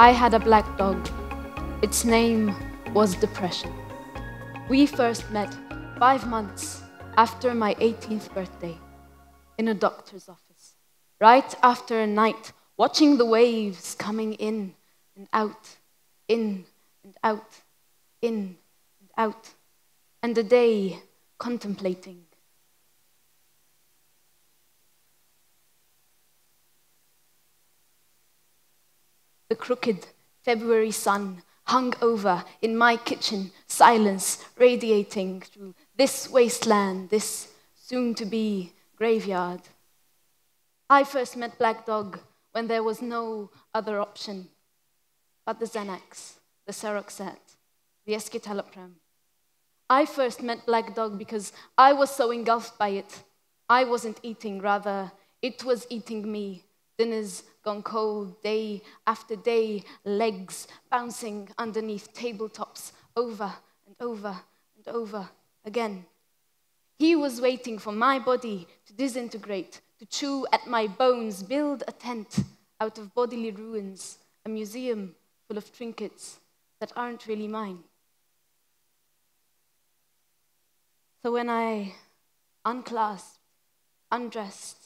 I had a black dog. Its name was Depression. We first met five months after my 18th birthday in a doctor's office, right after a night watching the waves coming in and out, in and out, in and out, and a day contemplating. The crooked February sun hung over in my kitchen, silence radiating through this wasteland, this soon to be graveyard. I first met Black Dog when there was no other option but the Xanax, the Seroxat, the escitalopram. I first met Black Dog because I was so engulfed by it. I wasn't eating, rather, it was eating me. Dinners gone cold, day after day, legs bouncing underneath tabletops over and over and over again. He was waiting for my body to disintegrate, to chew at my bones, build a tent out of bodily ruins, a museum full of trinkets that aren't really mine. So when I unclasped, undressed,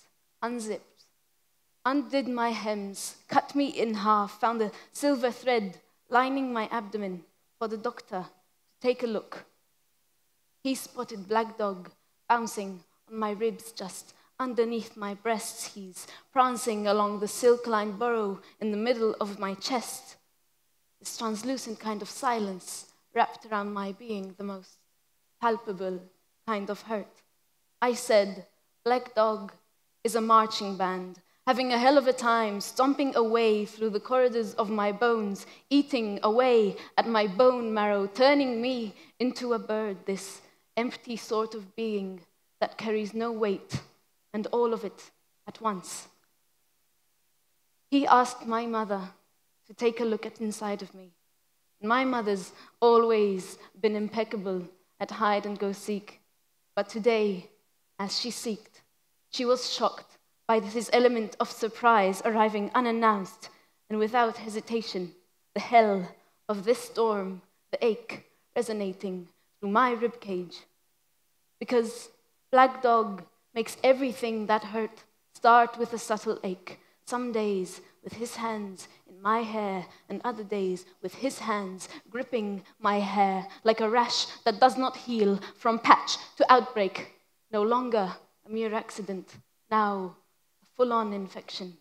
unzipped, undid my hems, cut me in half, found a silver thread lining my abdomen for the doctor to take a look, he spotted Black Dog bouncing on my ribs just underneath my breasts. He's prancing along the silk lined burrow in the middle of my chest. This translucent kind of silence wrapped around my being, the most palpable kind of hurt. I said, Black Dog is a marching band, having a hell of a time, stomping away through the corridors of my bones, eating away at my bone marrow, turning me into a bird, this empty sort of being that carries no weight and all of it at once. He asked my mother to take a look at inside of me. My mother's always been impeccable at hide and go seek, but today, as she seeked, she was shocked by this element of surprise arriving unannounced and without hesitation. The hell of this storm, the ache resonating through my ribcage. Because Black Dog makes everything that hurt start with a subtle ache. Some days with his hands in my hair, and other days with his hands gripping my hair like a rash that does not heal from patch to outbreak. No longer a mere accident, now full on infection.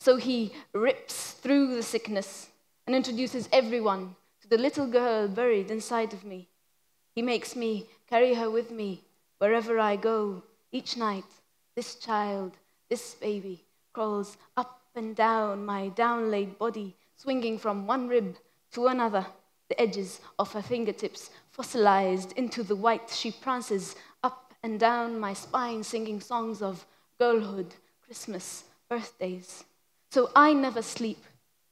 So he rips through the sickness and introduces everyone to the little girl buried inside of me. He makes me carry her with me wherever I go. Each night, this child, this baby, crawls up and down my down laid body, swinging from one rib to another. The edges of her fingertips fossilized into the white, she prances up and down my spine, singing songs of girlhood, Christmas, birthdays. So I never sleep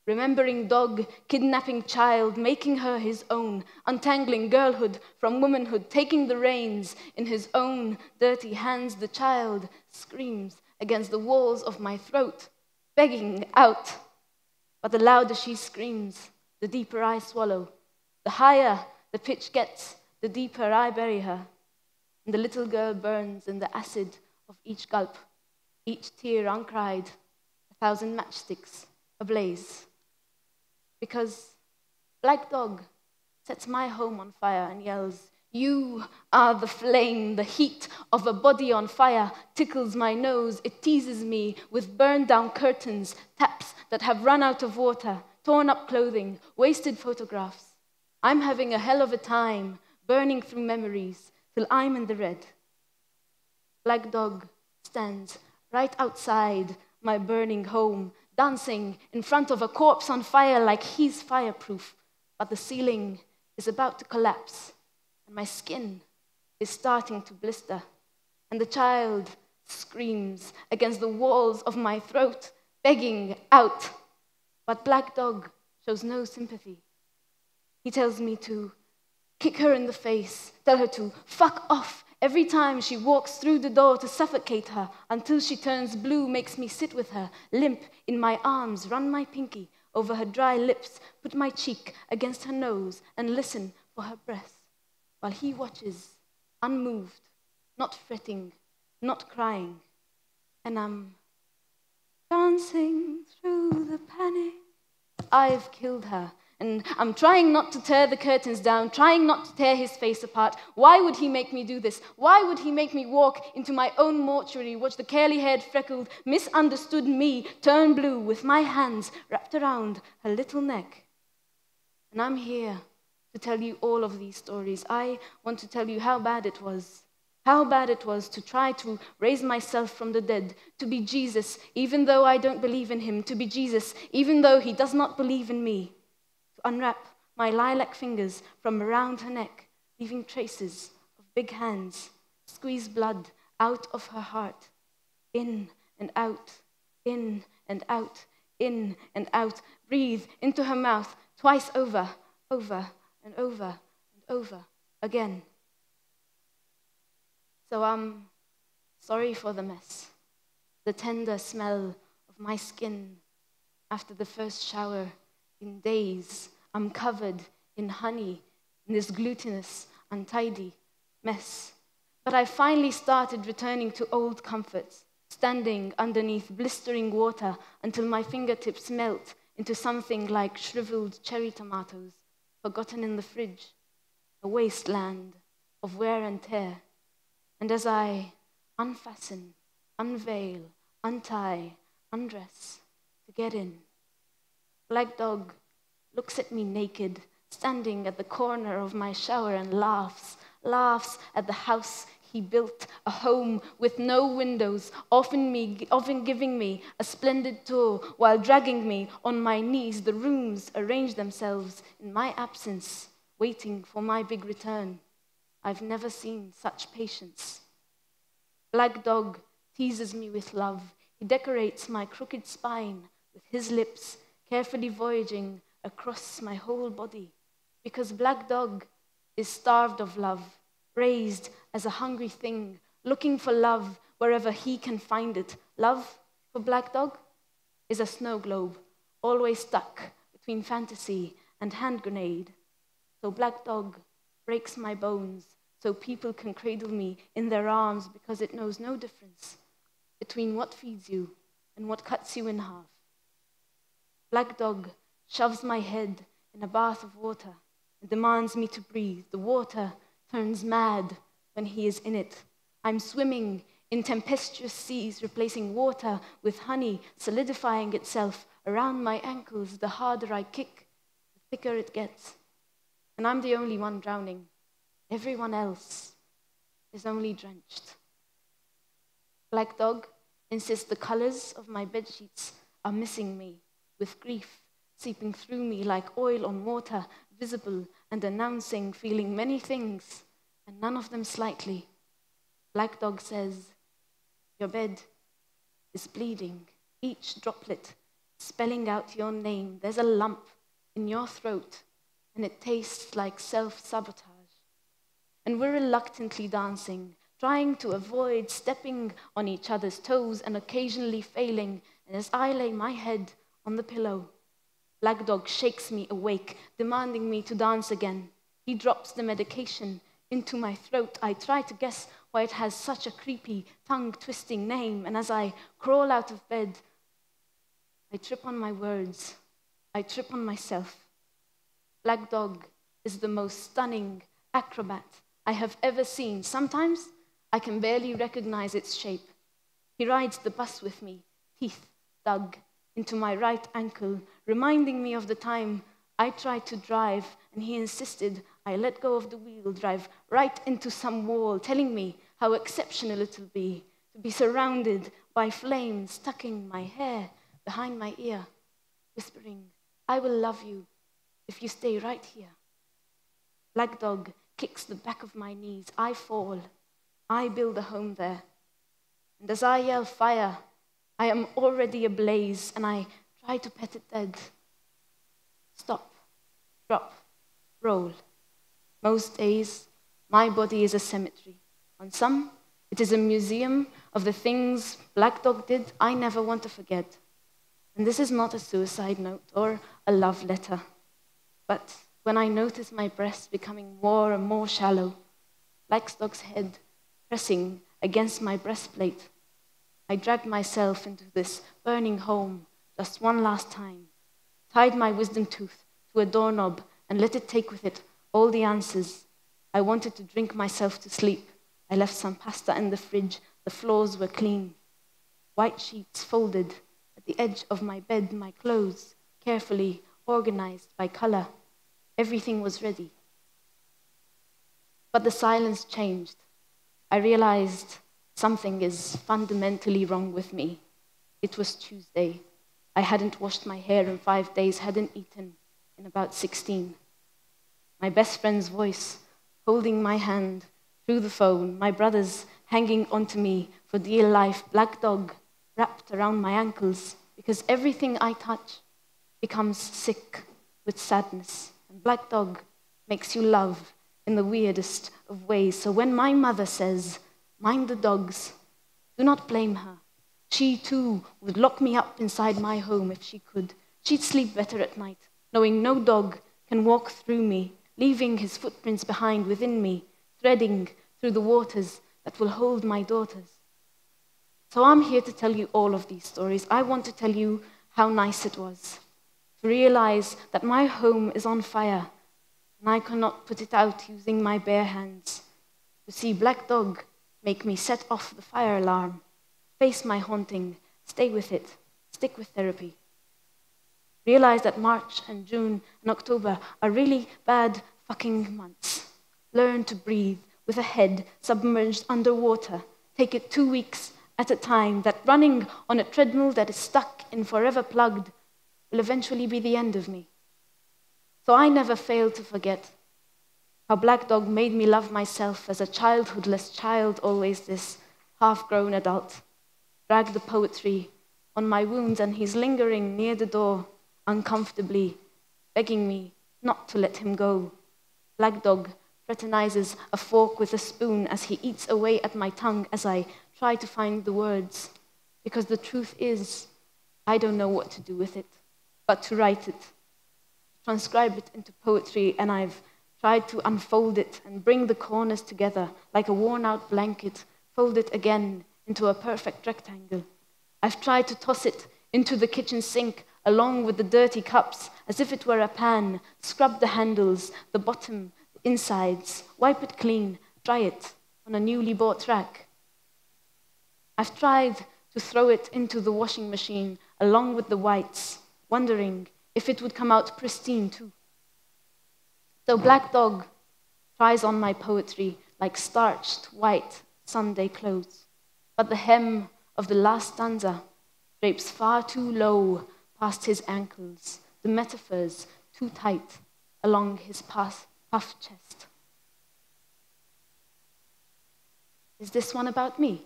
remembering dog, kidnapping child, making her his own, untangling girlhood from womanhood, taking the reins in his own dirty hands. The child screams against the walls of my throat, begging out. But the louder she screams, the deeper I swallow. The higher the pitch gets, the deeper I bury her. And the little girl burns in the acid of each gulp, each tear uncried, a thousand matchsticks ablaze because Black Dog sets my home on fire and yells, You are the flame, the heat of a body on fire tickles my nose, it teases me with burned down curtains, taps that have run out of water, torn up clothing, wasted photographs. I'm having a hell of a time burning through memories till I'm in the red. Black Dog stands right outside my burning home, dancing in front of a corpse on fire like he's fireproof. But the ceiling is about to collapse, and my skin is starting to blister. And the child screams against the walls of my throat, begging out. But Black Dog shows no sympathy. He tells me to kick her in the face, tell her to fuck off Every time she walks through the door to suffocate her until she turns blue, makes me sit with her, limp in my arms, run my pinky over her dry lips, put my cheek against her nose, and listen for her breath, while he watches, unmoved, not fretting, not crying. And I'm dancing through the panic. I've killed her. And I'm trying not to tear the curtains down, trying not to tear his face apart. Why would he make me do this? Why would he make me walk into my own mortuary, watch the curly haired, freckled, misunderstood me turn blue with my hands wrapped around her little neck? And I'm here to tell you all of these stories. I want to tell you how bad it was. How bad it was to try to raise myself from the dead, to be Jesus, even though I don't believe in him, to be Jesus, even though he does not believe in me unwrap my lilac fingers from around her neck, leaving traces of big hands, squeeze blood out of her heart, in and out, in and out, in and out, breathe into her mouth twice over, over and over and over again. So I'm sorry for the mess, the tender smell of my skin after the first shower in days I'm covered in honey, in this glutinous, untidy mess. But I finally started returning to old comforts, standing underneath blistering water until my fingertips melt into something like shriveled cherry tomatoes, forgotten in the fridge, a wasteland of wear and tear. And as I unfasten, unveil, untie, undress to get in, Black Dog looks at me naked, standing at the corner of my shower and laughs, laughs at the house he built, a home with no windows, often, me, often giving me a splendid tour while dragging me on my knees. The rooms arrange themselves in my absence, waiting for my big return. I've never seen such patience. Black Dog teases me with love. He decorates my crooked spine with his lips, carefully voyaging across my whole body because Black Dog is starved of love, raised as a hungry thing, looking for love wherever he can find it. Love for Black Dog is a snow globe, always stuck between fantasy and hand grenade. So Black Dog breaks my bones so people can cradle me in their arms because it knows no difference between what feeds you and what cuts you in half. Black Dog shoves my head in a bath of water and demands me to breathe. The water turns mad when he is in it. I'm swimming in tempestuous seas, replacing water with honey, solidifying itself around my ankles. The harder I kick, the thicker it gets. And I'm the only one drowning. Everyone else is only drenched. Black Dog insists the colors of my bed sheets are missing me with grief seeping through me like oil on water, visible and announcing, feeling many things, and none of them slightly. Black Dog says, Your bed is bleeding, each droplet spelling out your name. There's a lump in your throat, and it tastes like self sabotage. And we're reluctantly dancing, trying to avoid stepping on each other's toes and occasionally failing. And as I lay my head on the pillow, Black Dog shakes me awake, demanding me to dance again. He drops the medication into my throat. I try to guess why it has such a creepy, tongue twisting name, and as I crawl out of bed, I trip on my words. I trip on myself. Black Dog is the most stunning acrobat I have ever seen. Sometimes I can barely recognize its shape. He rides the bus with me, teeth dug into my right ankle, reminding me of the time I tried to drive and he insisted I let go of the wheel, drive right into some wall, telling me how exceptional it'll be to be surrounded by flames, tucking my hair behind my ear, whispering, I will love you if you stay right here. Black Dog kicks the back of my knees. I fall. I build a home there. And as I yell fire, I am already ablaze and I try to pet it dead. Stop, drop, roll. Most days, my body is a cemetery. On some, it is a museum of the things Black Dog did I never want to forget. And this is not a suicide note or a love letter. But when I notice my breast becoming more and more shallow, Black Dog's head pressing against my breastplate, I dragged myself into this burning home just one last time, tied my wisdom tooth to a doorknob and let it take with it all the answers. I wanted to drink myself to sleep. I left some pasta in the fridge. The floors were clean. White sheets folded at the edge of my bed, my clothes carefully organized by color. Everything was ready. But the silence changed. I realized something is fundamentally wrong with me. It was Tuesday. I hadn't washed my hair in five days, hadn't eaten in about 16. My best friend's voice holding my hand through the phone, my brothers hanging onto me for dear life, black dog wrapped around my ankles, because everything I touch becomes sick with sadness. And black dog makes you love in the weirdest of ways. So when my mother says, mind the dogs, do not blame her. She too would lock me up inside my home if she could. She'd sleep better at night, knowing no dog can walk through me, leaving his footprints behind within me, threading through the waters that will hold my daughters. So I'm here to tell you all of these stories. I want to tell you how nice it was to realize that my home is on fire and I cannot put it out using my bare hands. To see Black Dog make me set off the fire alarm face my haunting, stay with it, stick with therapy. Realize that March and June and October are really bad fucking months. Learn to breathe with a head submerged underwater. Take it two weeks at a time. That running on a treadmill that is stuck in forever plugged will eventually be the end of me. So I never fail to forget how Black Dog made me love myself as a childhoodless child, always this half grown adult drag the poetry on my wounds, and he's lingering near the door uncomfortably, begging me not to let him go. Black Dog fraternizes a fork with a spoon as he eats away at my tongue as I try to find the words. Because the truth is, I don't know what to do with it, but to write it, transcribe it into poetry, and I've tried to unfold it and bring the corners together like a worn out blanket, fold it again into a perfect rectangle. I've tried to toss it into the kitchen sink along with the dirty cups as if it were a pan, scrub the handles, the bottom, the insides, wipe it clean, dry it on a newly bought rack. I've tried to throw it into the washing machine along with the whites, wondering if it would come out pristine too. So Black Dog tries on my poetry like starched white Sunday clothes but the hem of the last stanza drapes far too low past his ankles, the metaphors too tight along his puff, chest. Is this one about me?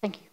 Thank you.